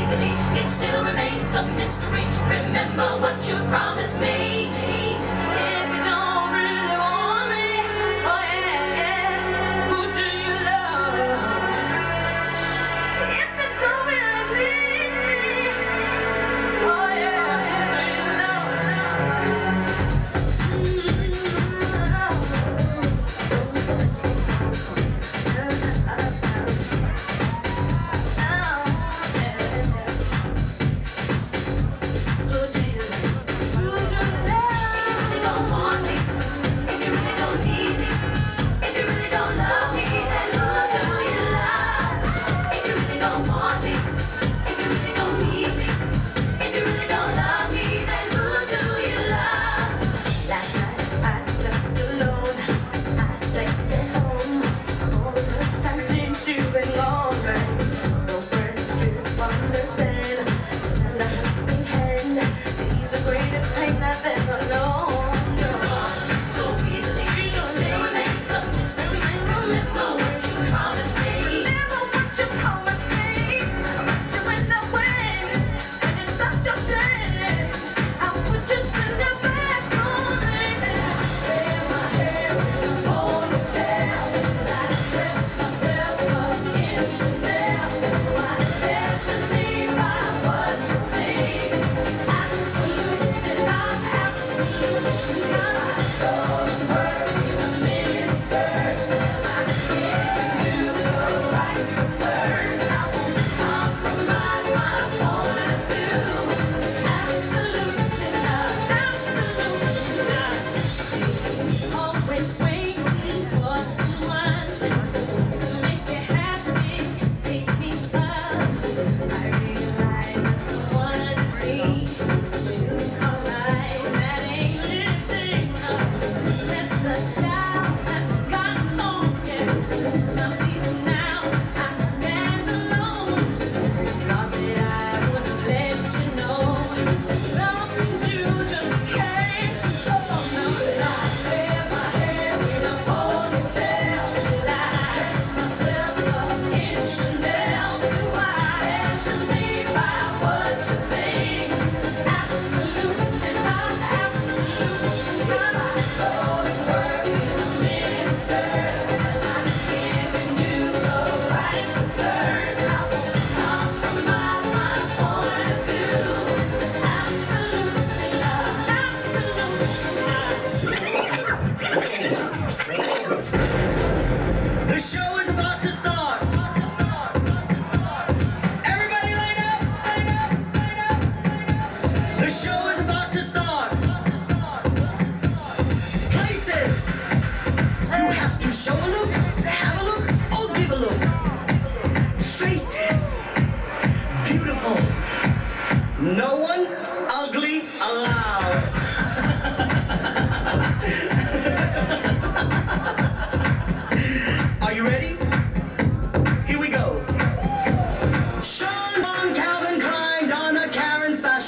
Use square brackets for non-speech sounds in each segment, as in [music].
easily, it still remains a mystery. Remember what you promised.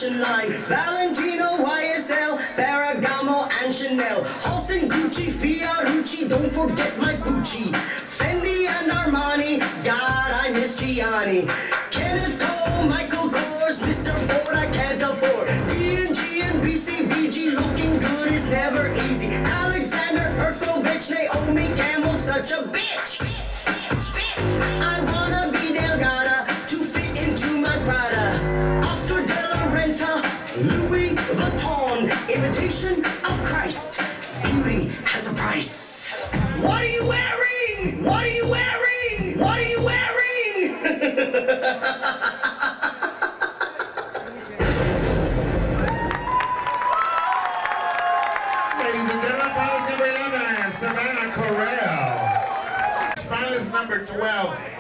fashion line. Valentino, YSL, Ferragamo, and Chanel. Halston, Gucci, Fiorucci, don't forget my Gucci. Fendi and Armani, God, I miss Gianni. Kenneth Cole, Michael Kors, Mr. Ford, I can't afford. D&G and BCBG, looking good is never easy. Alexander Erkovich, Naomi Campbell, such a big children of Christ, beauty has a price. What are you wearing? What are you wearing? What are you wearing? [laughs] Ladies and gentlemen, finalist number eleven, Savannah Correlle. Finalist number 12